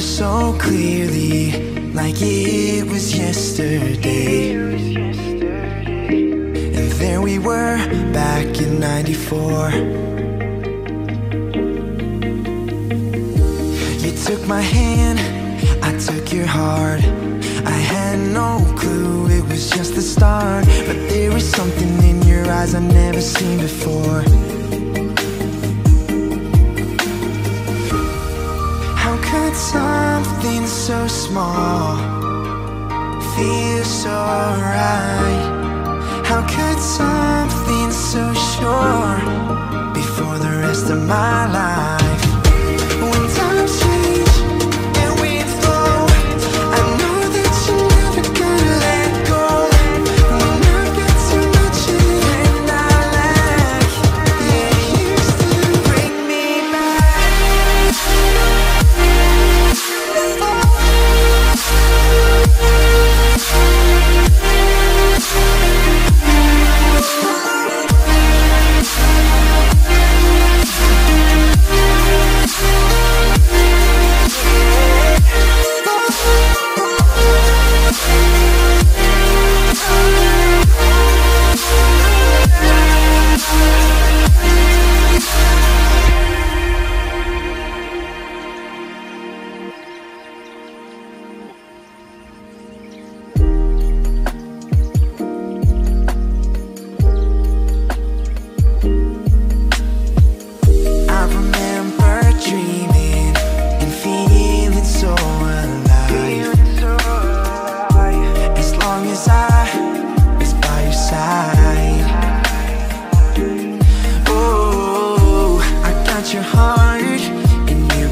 so clearly, like it was yesterday. And there we were, back in 94. You took my hand, I took your heart. I had no clue, it was just the start. But there was something in your eyes I've never seen before. Could something so small feels so right? How could something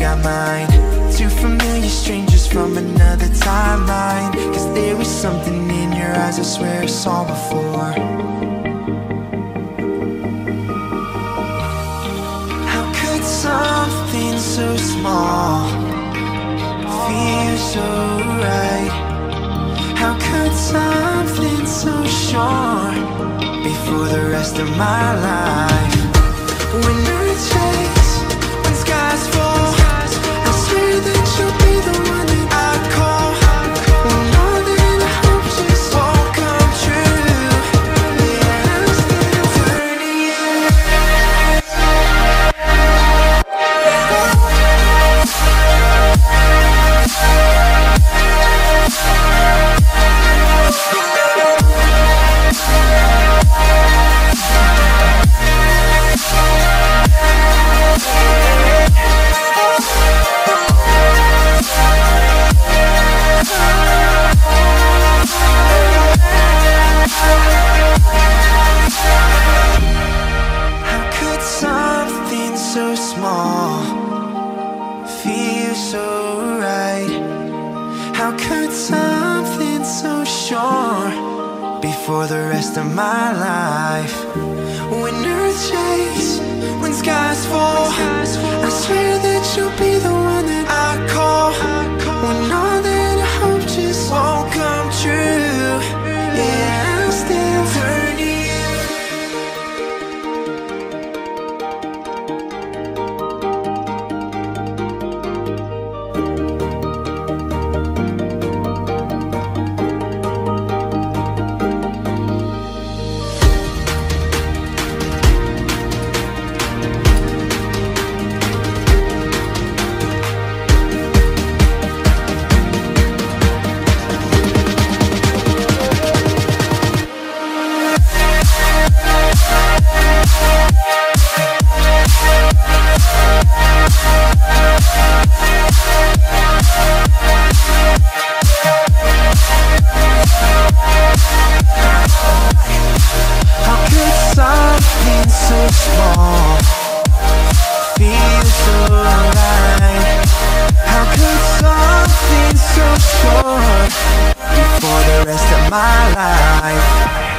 got mine. Two familiar strangers from another timeline. Cause there was something in your eyes I swear I saw before. How could something so small feel so right? How could something so sure before the rest of my life? When earth shakes, How could something so sure before the rest of my life? When earth shakes, when skies fall, my life?